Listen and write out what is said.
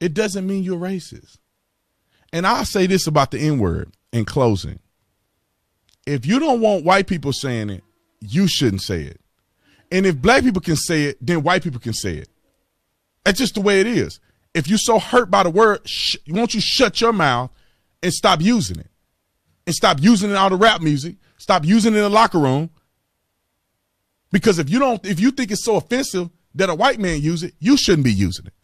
it doesn't mean you're racist. And I'll say this about the N word in closing. If you don't want white people saying it, you shouldn't say it. And if black people can say it, then white people can say it. That's just the way it is. If you're so hurt by the word, sh- won't you shut your mouth and stop using it? And stop using it in all the rap music. Stop using it in the locker room. Because if you don't, if you think it's so offensive that a white man use it, you shouldn't be using it.